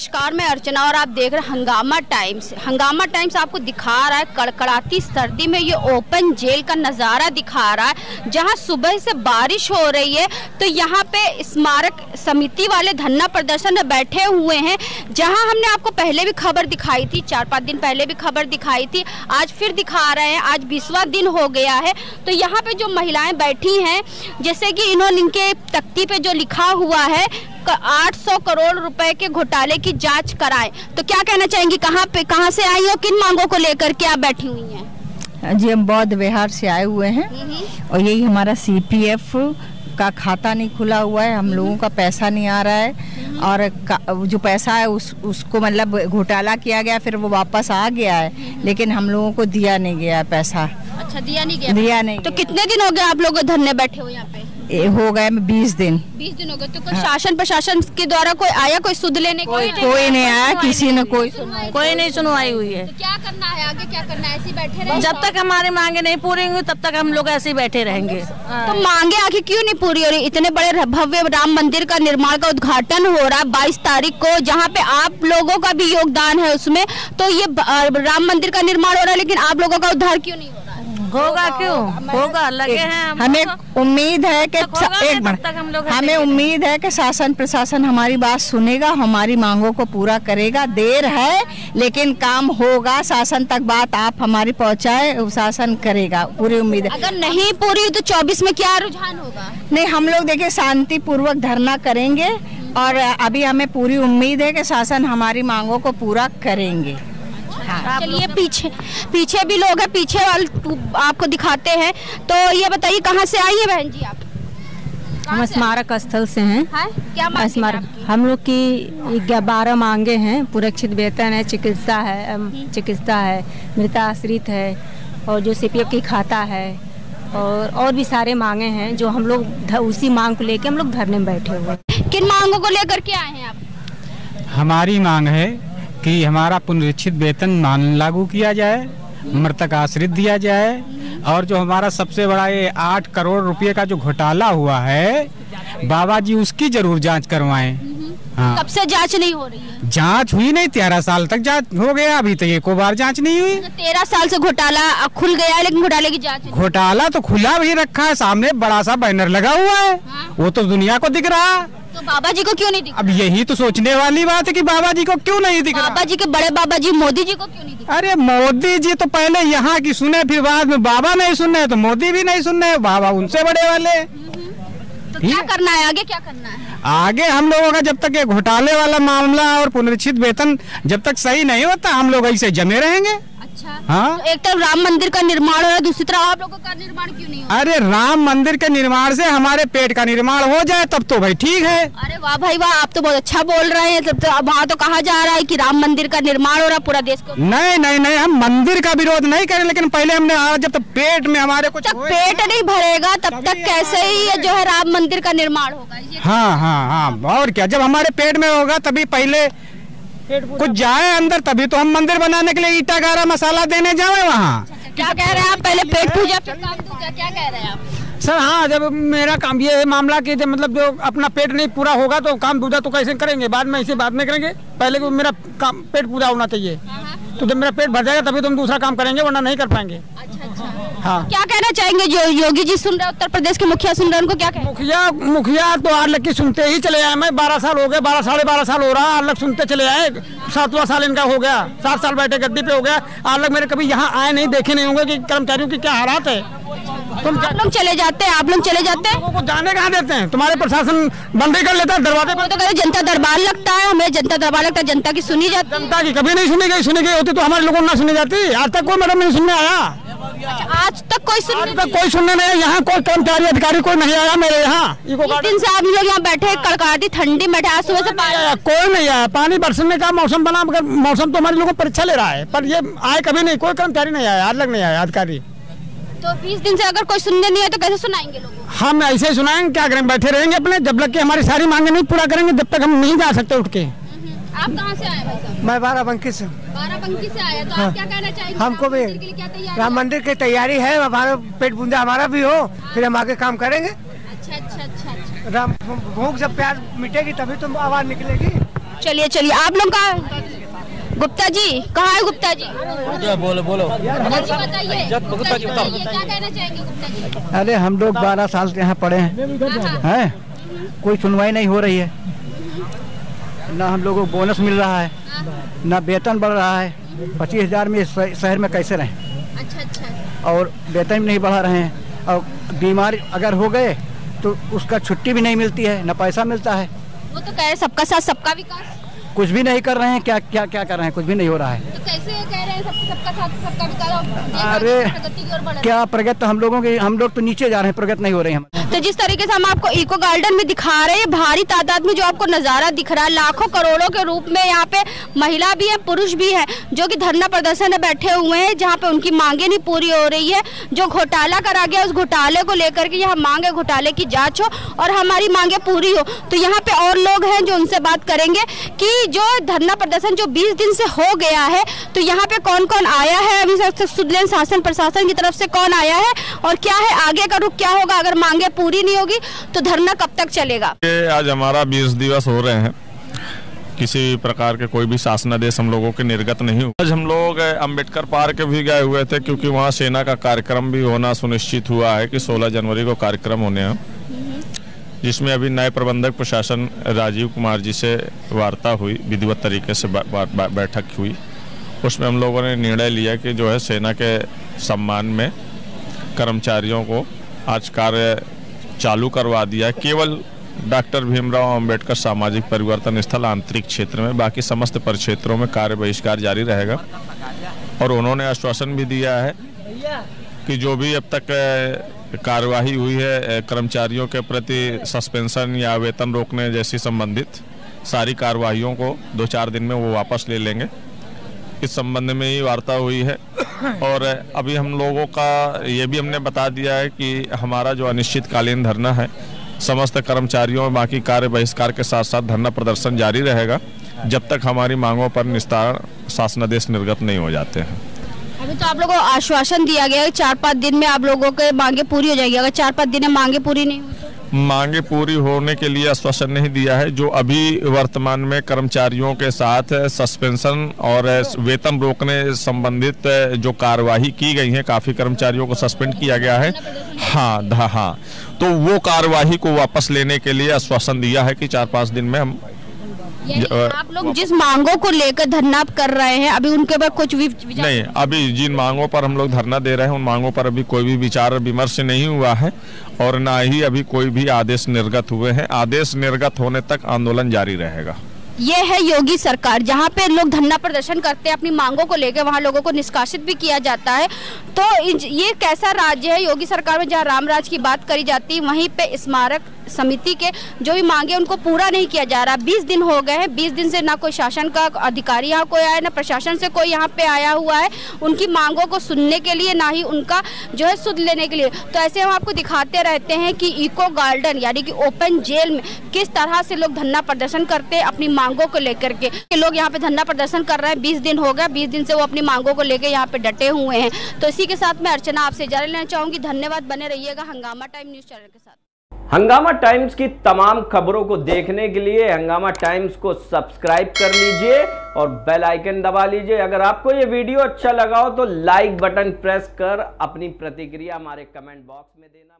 नमस्कार, मैं अर्चना और आप देख रहे हैं हंगामा टाइम्स। हंगामा टाइम्स आपको दिखा रहा है, कड़कड़ाती सर्दी में ये ओपन जेल का नज़ारा दिखा रहा है, जहाँ सुबह से बारिश हो रही है तो यहाँ पे स्मारक समिति वाले धरना प्रदर्शन में बैठे हुए हैं, जहाँ हमने आपको पहले भी खबर दिखाई थी, चार पाँच दिन पहले भी खबर दिखाई थी, आज फिर दिखा रहे हैं, आज बीसवा दिन हो गया है तो यहाँ पे जो महिलाएँ बैठी हैं, जैसे कि इन्होंने इनके तख्ती पर जो लिखा हुआ है आठ सौ करोड़ रुपए के घोटाले की जाँच कराए। तो क्या कहना चाहेंगी? कहाँ पे कहाँ से आई हो? किन मांगों को लेकर के आप बैठी हुई हैं? जी हम बौद्ध विहार से आए हुए हैं। और यही हमारा सीपीएफ का खाता नहीं खुला हुआ है। हम लोगों का पैसा नहीं आ रहा है। और जो पैसा है उस उसको मतलब घोटाला किया गया फिर वो वापस आ गया है। लेकिन हम लोगों को दिया नहीं गया पैसा। अच्छा दिया नहीं गया। दिया नहीं तो कितने दिन हो गए आप लोग धरने बैठे हो यहाँ पे? हो गए बीस दिन। बीस दिन हो गए तो कोई हाँ। शासन प्रशासन के द्वारा कोई आया कोई सुध लेने कोई कोई नहीं नहीं आया किसी ने कोई कोई नहीं सुनवाई। हुई है। तो क्या करना है आगे क्या करना है? ऐसे बैठे रहेंगे जब तक हमारे मांगे नहीं पूरी होंगी तब तक हम लोग ऐसे ही बैठे रहेंगे। तो मांगे आगे क्यों नहीं पूरी हो रही? इतने बड़े भव्य राम मंदिर का निर्माण का उद्घाटन हो रहा है बाईस तारीख को जहाँ पे आप लोगों का भी योगदान है उसमें। तो ये राम मंदिर का निर्माण हो रहा है लेकिन आप लोगों का उद्धार क्यों नहीं हो होगा क्यों? होगा लगे हैं हमें उम्मीद है कि एक मिनट हमें उम्मीद है कि शासन प्रशासन हमारी बात सुनेगा हमारी मांगों को पूरा करेगा देर है लेकिन काम होगा शासन तक बात आप हमारी पहुँचाए शासन करेगा पूरी उम्मीद है। अगर नहीं पूरी तो 24 में क्या रुझान होगा? नहीं हम लोग देखिए शांति पूर्वक धरना करेंगे और अभी हमें पूरी उम्मीद है कि शासन हमारी मांगों को पूरा करेंगे। हाँ। चलिए पीछे पीछे भी लोग हैं पीछे वाले आपको दिखाते हैं। तो ये बताइए कहाँ से आई है बहन जी आप? हम स्मारक स्थल से हैं। है? क्या स्मारक हम लोग की बारह मांगे हैं। पुरक्षित वेतन है चिकित्सा है चिकित्सा है मृताश्रित है और जो सीपीएफ की खाता है और और भी सारे मांगे हैं जो हम लोग उसी मांग को लेकर हम लोग धरने में बैठे हुए किन मांगों को लेकर के आए हैं आप? हमारी मांग है कि हमारा पुनरीक्षित वेतन मान लागू किया जाए मृतक आश्रित दिया जाए और जो हमारा सबसे बड़ा ये आठ करोड़ रुपए का जो घोटाला हुआ है बाबा जी उसकी ज़रूर जाँच करवाएँ। हाँ। कब से जाँच नहीं हो रही है? जाँच हुई नहीं तेरह साल तक जाँच हो गया अभी तक एक बार जाँच नहीं हुई। तेरह साल से घोटाला खुल गया है लेकिन घोटाले की जाँच घोटाला तो खुला भी रखा है सामने बड़ा सा बैनर लगा हुआ है हाँ? वो तो दुनिया को दिख रहा। है तो बाबा जी को क्यों नहीं दिखा अब यही तो सोचने वाली बात है कि बाबा जी को क्यों नहीं दिखा बाबा जी के बड़े बाबा जी मोदी जी को क्यों नहीं दिखा अरे मोदी जी तो पहले यहाँ की सुने फिर बाद में बाबा नहीं सुन रहे तो मोदी भी नहीं सुन रहे बाबा उनसे बड़े वाले। तो क्या करना है? आगे क्या करना है? आगे हम लोगों का जब तक ये घोटाले वाला मामला और पुनरीक्षित वेतन जब तक सही नहीं होता हम लोग ऐसे जमे रहेंगे। अच्छा। हाँ? तो एक तरफ़ राम मंदिर का निर्माण हो रहा है दूसरी तरफ़ आप लोगों का निर्माण क्यों नहीं हो अरे राम मंदिर के निर्माण से हमारे पेट का निर्माण हो जाए तब तो भाई ठीक है। अरे वाह भाई वाह आप तो बहुत अच्छा बोल रहे हैं तब तो वहाँ तो कहा जा रहा है कि राम मंदिर का निर्माण हो रहा है पूरा देश को। नहीं नहीं नहीं हम मंदिर का विरोध नहीं करें लेकिन पहले हमने जब तक पेट में हमारे कुछ पेट नहीं भरेगा तब तक कैसे ही जो है राम मंदिर का निर्माण होगा हाँ हाँ हाँ और क्या जब हमारे पेट में होगा तभी पहले कुछ जाए अंदर तभी तो हम मंदिर बनाने के लिए ईटा गारा मसाला देने जाए वहाँ। क्या कह रहे हैं आप? पहले पेट पूजा क्या कह रहे हैं आप? सर हाँ जब मेरा काम ये मामला कि जब मतलब जो अपना पेट नहीं पूरा होगा तो काम पूजा तो कैसे करेंगे? बाद में ऐसे बाद में करेंगे। पहले तो मेरा काम पेट पूरा होना चाहिए। हाँ, हाँ। तो जब मेरा पेट भर जाएगा तभी तो हम दूसरा काम करेंगे वरना नहीं कर पाएँगे। अच्छा हाँ। क्या कहना चाहेंगे जो योगी जी सुन रहे उत्तर प्रदेश के मुखिया सुन रहे हैं उनको क्या कहें? मुखिया मुखिया तो आज लग के सुनते ही चले आए मैं बारह साल हो गए बारह साढ़े बारह साल हो रहा आज लग सुनते चले आए सातवां साल इनका हो गया सात साल बैठे गद्दी पे हो गया आज लग मेरे कभी यहाँ आए नहीं देखे नहीं होंगे कि कर्मचारियों की क्या हालात है। तुम आप लोग चले जाते हैं आप लोग चले जाते हैं? वो जाने कहाँ देते हैं? तुम्हारे प्रशासन बंद ही कर लेता है दरवाजे पर तो कहते जनता दरबार लगता है हमें जनता दरबार लगता है जनता की सुनी जाती जनता की कभी नहीं सुनी गई सुनी गई होती तो हमारे लोगों ना सुनी जाती। आज तक कोई मैडम नहीं सुनने आया। अच्छा, आज तक कोई सुन आज तक कोई सुनने नहीं यहाँ कोई कर्मचारी अधिकारी कोई नहीं आया मेरे यहाँ? दिन से आप लोग यहाँ बैठे कड़कड़ाती ठंडी बैठे आज सुबह से पानी आया कोई नहीं आया। पानी बरसने का मौसम बना मगर मौसम तो हमारे लोगों परीक्षा ले रहा है पर ये आए कभी नहीं। कोई कर्मचारी नहीं आया आज लग नहीं आया अधिकारी। तो बीस दिन से अगर कोई सुनने नहीं है तो कैसे सुनाएँगे लोग हम ऐसे ही सुनाएँगे क्या करेंगे? बैठे रहेंगे अपने जब लग के हमारी सारी मांगे नहीं पूरा करेंगे जब तक हम नहीं जा सकते उठ के। आप कहाँ से आए भाई मैं बाराबंकी से बाराबंकी से आया तो हाँ। आप क्या कहना चाहेंगे? हमको भी राम मंदिर की तैयारी है हमारा पेट बूंदा हमारा भी हो फिर हम आगे काम करेंगे। अच्छा अच्छा अच्छा, अच्छा। राम भूख जब प्यार मिटेगी तभी तो आवाज़ निकलेगी। चलिए चलिए आप लोग कहाँ गुप्ता जी कहाँ है गुप्ता जी? बोलो बोलो। गुप्ता जी बताइए। गुप्ता जी बताइए, क्या कहना चाहेंगे अरे हम लोग बारह साल से यहाँ पड़े हैं। हैं? कोई सुनवाई नहीं हो रही है। ना हम लोगों को बोनस मिल रहा है ना वेतन बढ़ रहा है। पच्चीस हज़ार में इस शहर में कैसे रहें? अच्छा अच्छा। और वेतन भी नहीं बढ़ा रहे हैं। और बीमार अगर हो गए तो उसका छुट्टी भी नहीं मिलती है ना पैसा मिलता है। वो तो कह रहे सबका साथ सबका विकास। कुछ भी नहीं कर रहे हैं क्या क्या क्या कर रहे हैं? कुछ भी नहीं हो रहा है। तो कैसे कह रहे हैं सब, सबका साथ सबका विकास? अरे। क्या प्रगति? हम लोगों की हम लोग तो नीचे जा रहे हैं प्रगति नहीं हो रही है जिस तरीके से हम आपको इको गार्डन में दिखा रहे हैं भारी तादाद में जो आपको नज़ारा दिख रहा है, लाखों करोड़ों के रूप में यहाँ पे महिला भी है, पुरुष भी है, जो कि धरना प्रदर्शन में बैठे हुए हैं, जहाँ पे उनकी मांगे नहीं पूरी हो रही है। जो घोटाला करा गया उस घोटाले को लेकर के यहाँ मांग है, घोटाले की जाँच हो और हमारी मांगे पूरी हो। तो यहाँ पे और लोग हैं जो उनसे बात करेंगे कि जो धरना प्रदर्शन जो 20 दिन से हो गया है तो यहाँ पे कौन कौन आया है? अभी सुदलेन शासन प्रशासन की तरफ़ से कौन आया है? और क्या है आगे का रुख, क्या होगा अगर मांगे पूरी नहीं होगी तो धरना कब तक चलेगा? आज हमारा बीस दिवस हो रहे हैं। किसी प्रकार के कोई भी शासनादेश हम लोगों के निर्गत नहीं हुआ। आज हम लोग अ, अंबेडकर पार्क भी गए हुए थे क्योंकि वहाँ सेना का कार्यक्रम भी होना सुनिश्चित हुआ है कि 16 जनवरी को कार्यक्रम होने हैं। जिसमें अभी नए प्रबंधक प्रशासन राजीव कुमार जी से वार्ता हुई विधिवत तरीके से बैठक हुई। उसमें हम लोगों ने निर्णय लिया कि जो है सेना के सम्मान में कर्मचारियों को आज कार्य चालू करवा दिया। केवल डॉक्टर भीमराव अंबेडकर सामाजिक परिवर्तन स्थल आंतरिक क्षेत्र में, बाकी समस्त परिक्षेत्रों में कार्य बहिष्कार जारी रहेगा। और उन्होंने आश्वासन भी दिया है कि जो भी अब तक कार्यवाही हुई है कर्मचारियों के प्रति सस्पेंशन या वेतन रोकने जैसी संबंधित सारी कार्यवाहियों को दो चार दिन में वो वापस ले लेंगे। इस संबंध में ही वार्ता हुई है। और अभी हम लोगों का ये भी हमने बता दिया है कि हमारा जो अनिश्चितकालीन धरना है, समस्त कर्मचारियों और बाकी कार्य बहिष्कार के साथ साथ धरना प्रदर्शन जारी रहेगा, जब तक हमारी मांगों पर निस्तारण शासनादेश निर्गत नहीं हो जाते हैं। अभी तो आप लोगों को आश्वासन दिया गया है चार पाँच दिन में आप लोगों के मांगे पूरी हो जाएगी, अगर चार पाँच दिन में मांगे पूरी नहीं मांगे पूरी होने के लिए आश्वासन नहीं दिया है, जो अभी वर्तमान में कर्मचारियों के साथ सस्पेंशन और वेतन रोकने संबंधित जो कार्यवाही की गई है, काफ़ी कर्मचारियों को सस्पेंड किया गया है। हाँ हाँ। तो वो कार्यवाही को वापस लेने के लिए आश्वासन दिया है कि चार पाँच दिन में हम आप लोग जिस मांगों को लेकर धरना कर रहे हैं अभी उनके ऊपर कुछ भी नहीं अभी जिन मांगों पर हम लोग धरना दे रहे हैं उन मांगों पर अभी कोई भी विचार विमर्श नहीं हुआ है और ना ही अभी कोई भी आदेश निर्गत हुए हैं। आदेश निर्गत होने तक आंदोलन जारी रहेगा। ये है योगी सरकार। जहाँ पे लोग धरना प्रदर्शन करते हैं अपनी मांगों को लेकर वहाँ लोगों को निष्कासित भी किया जाता है। तो ये कैसा राज्य है? योगी सरकार में जहाँ रामराज की बात करी जाती है वहीं पे स्मारक समिति के, जो भी मांगे उनको पूरा नहीं किया जा रहा। बीस दिन हो गए हैं, बीस दिन से ना कोई शासन का अधिकारी यहाँ कोई आया, ना प्रशासन से कोई यहाँ पे आया हुआ है। उनकी मांगों को सुनने के लिए, ना ही उनका जो है सुध लेने के लिए। तो ऐसे हम आपको दिखाते रहते हैं कि इको गार्डन, यानी कि ओपन जेल में किस तरह से लोग धरना प्रदर्शन करते हैं अपनी मांगों को लेकर के। लोग यहाँ पे धरना प्रदर्शन कर रहे हैं, बीस दिन हो गया, बीस दिन से वो अपनी मांगों को लेकर यहाँ पे डटे हुए हैं। तो इसी के साथ मैं अर्चना आपसे इजाज़त लेना चाहूँगी। धन्यवाद, बने रहिएगा हंगामा टाइम न्यूज़ चैनल के साथ। हंगामा टाइम्स की तमाम खबरों को देखने के लिए हंगामा टाइम्स को सब्सक्राइब कर लीजिए और बेल आइकन दबा लीजिए। अगर आपको ये वीडियो अच्छा लगा हो तो लाइक बटन प्रेस कर अपनी प्रतिक्रिया हमारे कमेंट बॉक्स में देना